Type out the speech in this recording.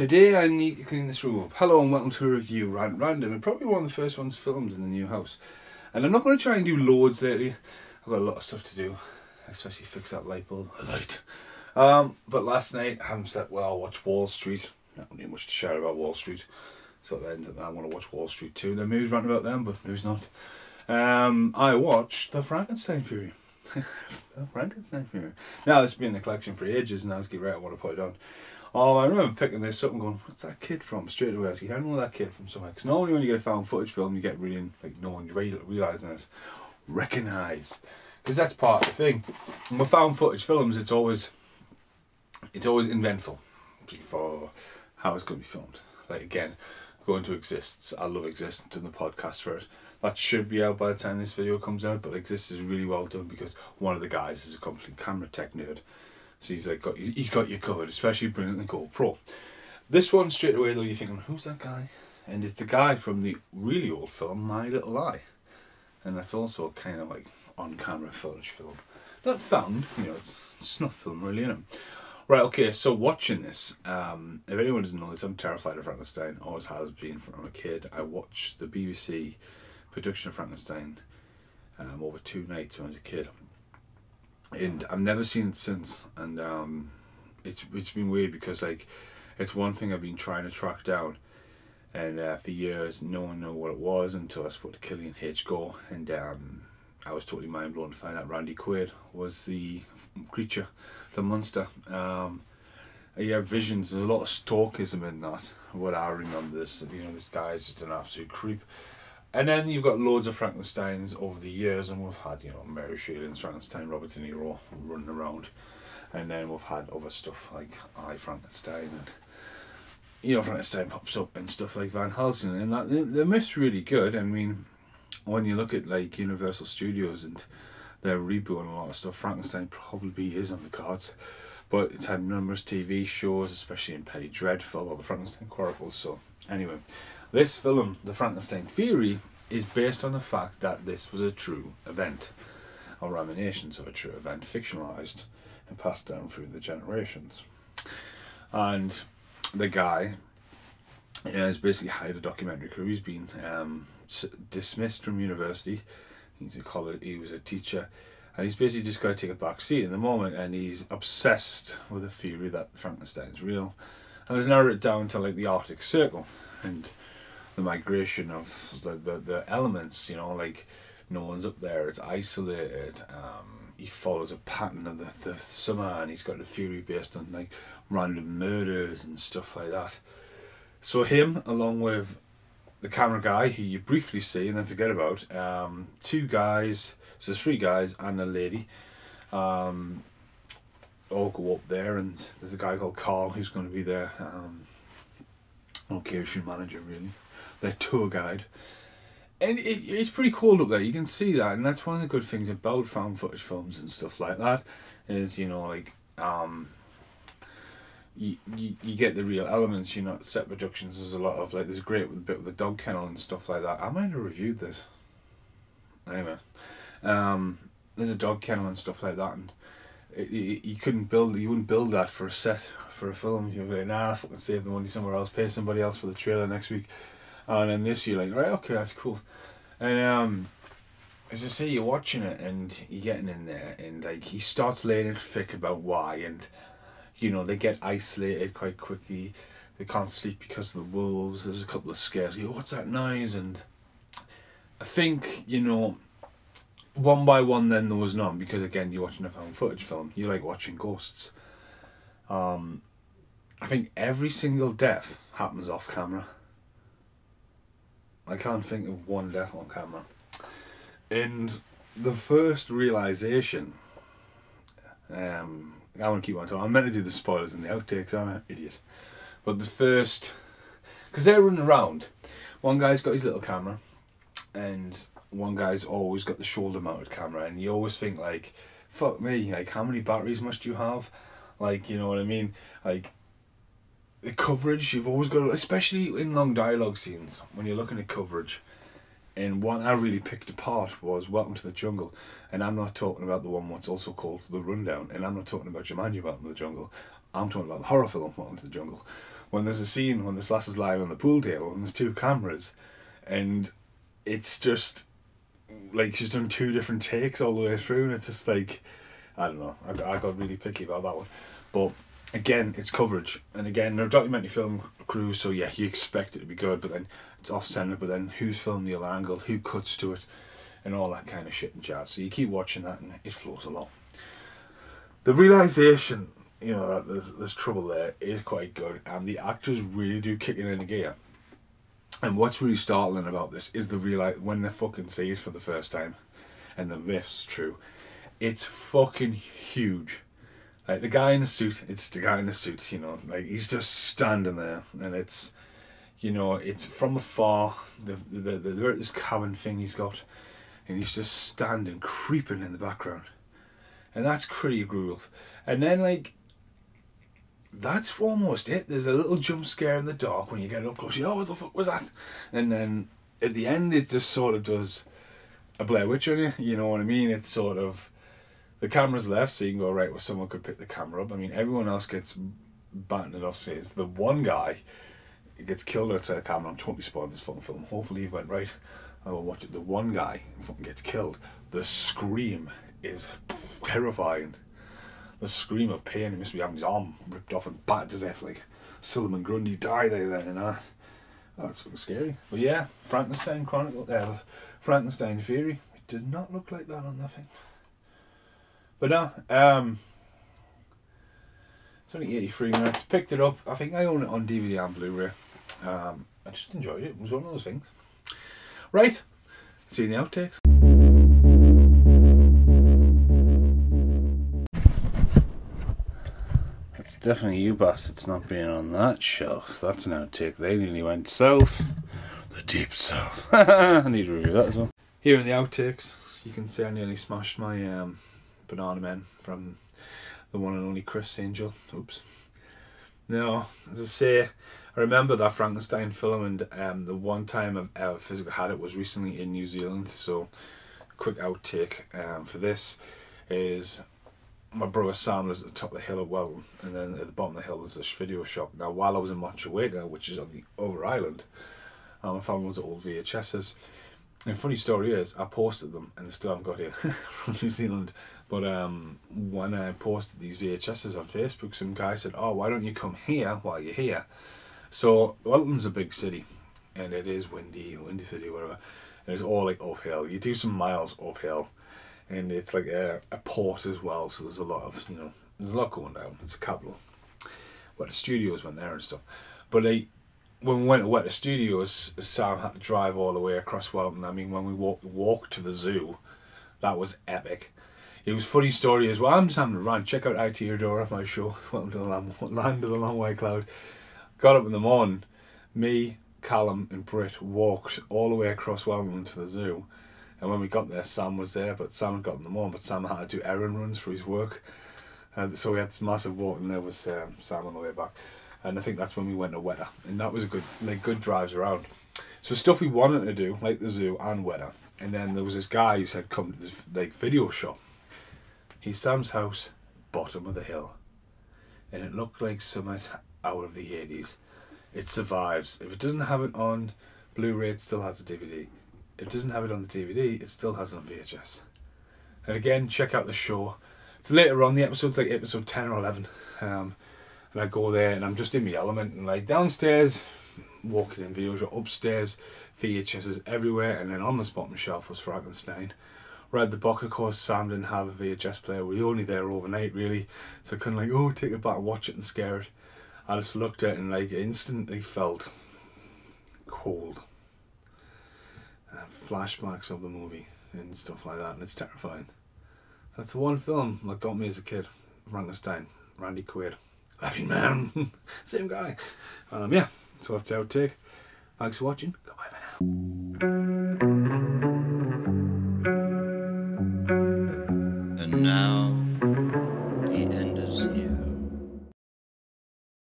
Today I need to clean this room up. Hello and welcome to a review rant random and probably one of the first ones filmed in the new house. And I'm not going to try and do loads lately. I've got a lot of stuff to do, especially fix that light bulb. Light. Um, but last night I haven't slept well. I watched Wall Street. Not really much to share about Wall Street. So at the end of that, I want to watch Wall Street too. There maybe rant about them, but maybe not. Um, I watched The Frankenstein Theory. the Frankenstein Theory. Now this has been in the collection for ages, and I was getting ready. I want to put it on. Oh, I remember picking this up and going, "What's that kid from?" Straight away, I was like, "I know that kid from somewhere." Because normally when you get a found footage film, you get really like no one real, realizing it, recognize, because that's part of the thing. And with found footage films, it's always, it's always inventful, for how it's going to be filmed. Like again, going to exists. I love existence and the podcast for it. That should be out by the time this video comes out, but exists is really well done because one of the guys is a complete camera tech nerd. So he's like got he's got you covered, especially bringing the GoPro. This one straight away though you're thinking, who's that guy? And it's the guy from the really old film My Little Eye, and that's also kind of like on camera footage film, not found, you know, it's snuff film really, you know. Right, okay, so watching this, um, if anyone doesn't know this, I'm terrified of Frankenstein, always has been from a kid. I watched the BBC production of Frankenstein um, over two nights when I was a kid and I've never seen it since. And um, it's it's been weird because like it's one thing I've been trying to track down, and uh, for years no one knew what it was until I spoke to Killian H. Gore, and um, I was totally mind blown to find out Randy Quaid was the creature, the monster. Um, yeah, visions. There's a lot of stalkism in that. What I remember this, you know, this guy is just an absolute creep. And then you've got loads of Frankensteins over the years, and we've had, you know, Mary Shelley, Frankenstein, Robert De Niro running around. And then we've had other stuff like I, Frankenstein, and, you know, Frankenstein pops up and stuff like Van Helsing. And that, the, the myth's really good. I mean, when you look at like Universal Studios and they're rebooting a lot of stuff, Frankenstein probably is on the cards. But it's had numerous TV shows, especially in Penny Dreadful or the Frankenstein Chronicles. So, anyway, this film, The Frankenstein Theory, is based on the fact that this was a true event, or reminiscence of a true event, fictionalized and passed down through the generations. And the guy has basically hired a documentary crew. He's been um, dismissed from university. He's a college. He was a teacher, and he's basically just got to take a back seat in the moment. And he's obsessed with the theory that Frankenstein's real, and has narrowed it down to like the Arctic Circle, and the migration of the, the, the elements, you know, like no one's up there, it's isolated. Um, he follows a pattern of the, the summer and he's got the theory based on like random murders and stuff like that. So him, along with the camera guy who you briefly see and then forget about, um, two guys, so three guys and a lady, um, all go up there and there's a guy called Carl who's going to be their um, location manager really their tour guide. And it, it's pretty cool up there. You can see that, and that's one of the good things about found footage films and stuff like that. Is you know like um, you, you, you get the real elements. You know, set productions. There's a lot of like there's a great bit with the dog kennel and stuff like that. I might have reviewed this. Anyway, um, there's a dog kennel and stuff like that, and it, it, you couldn't build. You wouldn't build that for a set for a film. You'd be like, nah, fucking save the money somewhere else. Pay somebody else for the trailer next week. And then this you're like, right, okay, that's cool. And um, as I say, you're watching it and you're getting in there, and like he starts laying it thick about why, and you know they get isolated quite quickly. They can't sleep because of the wolves. There's a couple of scares. You go, what's that noise? And I think you know, one by one, then there was none because again, you're watching a found footage film. You like watching ghosts. Um, I think every single death happens off camera. I can't think of one death on camera. And the first realization, um, I want to keep on talking. I'm meant to do the spoilers and the outtakes, I'm an idiot. But the first, because they're running around. One guy's got his little camera, and one guy's always got the shoulder mounted camera, and you always think like, fuck me, like how many batteries must you have? Like, you know what I mean? Like, the coverage you've always got to, especially in long dialogue scenes when you're looking at coverage and one I really picked apart was Welcome to the Jungle and I'm not talking about the one what's also called The Rundown and I'm not talking about Jumanji Welcome to the Jungle. I'm talking about the horror film Welcome to the Jungle. When there's a scene when this lass is lying on the pool table and there's two cameras, and it's just like she's done two different takes all the way through, and it's just like I don't know. I, I got really picky about that one, but again, it's coverage, and again, they're a documentary film crew, so yeah, you expect it to be good, but then it's off centre. But then who's filming the other angle? Who cuts to it? And all that kind of shit and jazz. So you keep watching that, and it flows along. The realization, you know, that there's, there's trouble there is quite good, and the actors really do kick it into gear. And what's really startling about this is the real when they fucking see it for the first time, and the riff's true. It's fucking huge. Like the guy in the suit, it's the guy in the suit. You know, like he's just standing there, and it's, you know, it's from afar. The the the, the this cabin thing he's got, and he's just standing, creeping in the background, and that's pretty brutal. And then like that's almost it. There's a little jump scare in the dark when you get up close. You know, oh, what the fuck was that? And then at the end, it just sort of does a Blair Witch on you. You know what I mean? It's sort of the camera's left, so you can go right where someone could pick the camera up. I mean, everyone else gets battered off Says The one guy gets killed outside the camera. I'm totally spoiling this fucking film. Hopefully, you went right. I will watch it. The one guy fucking gets killed. The scream is terrifying the scream of pain. He must be having his arm ripped off and battered to death like Solomon Grundy died there then, you know. Oh, that's fucking scary. But yeah, Frankenstein Chronicle, uh, Frankenstein Theory. It did not look like that on nothing. But no, um, it's only 83 minutes. Picked it up. I think I own it on DVD and Blu-ray. Um, I just enjoyed it. It was one of those things. Right. See you in the outtakes. That's definitely you bastards not being on that shelf. That's an outtake. They nearly went south. The deep south. I need to review that as well. Here in the outtakes, you can see I nearly smashed my um, Banana Men from the one and only Chris Angel. Oops. No, as I say, I remember that Frankenstein film, and um, the one time I've ever physically had it was recently in New Zealand. So, quick outtake um, for this is my brother Sam was at the top of the hill of Wellington, and then at the bottom of the hill there's this video shop. Now, while I was in Motueka, which is on the other island, um, I found ones of old VHSs. And funny story is, I posted them, and they still haven't got here from New Zealand. But um, when I posted these VHSs on Facebook, some guy said, "Oh, why don't you come here while you're here?" So Wellington's a big city, and it is windy, windy city, whatever. And it's all like uphill. You do some miles uphill and it's like a, a port as well. So there's a lot of you know there's a lot going down. It's a capital. Weta Studios went there and stuff, but like when we went to Weta Studios, Sam had to drive all the way across Wellington. I mean, when we walked walked to the zoo, that was epic. It was funny story as well. I'm Sam Run. Check out Aotearoa, my show. Welcome to the land, land of the long white cloud. Got up in the morning. Me, Callum, and Britt walked all the way across Wellington to the zoo and when we got there, Sam was there, but Sam had gotten them on, but Sam had to do errand runs for his work. Uh, so we had this massive walk, and there was um, Sam on the way back. And I think that's when we went to Weta, and that was a good, like, good drives around. So stuff we wanted to do, like the zoo and Weta. And then there was this guy who said, "Come to this like video shop." He's Sam's house, bottom of the hill, and it looked like something out of the eighties. It survives. If it doesn't have it on Blu-ray, it still has a DVD If it doesn't have it on the DVD, it still has it on VHS. And again, check out the show. It's later on, the episode's like episode 10 or 11. Um, and I go there and I'm just in my element. And like downstairs, walking in videos, upstairs, VHSs everywhere. And then on the bottom shelf was Frankenstein. Read the book of course, Sam didn't have a VHS player. We were only there overnight, really. So kind couldn't like, oh, take it back, watch it and scare it. I just looked at it and like instantly felt cold uh, flashbacks of the movie and stuff like that, and it's terrifying. That's the one film that got me as a kid. Frankenstein, Randy Quaid, Laughing Man, same guy. Um, yeah, so that's our take. Thanks for watching. Goodbye for now.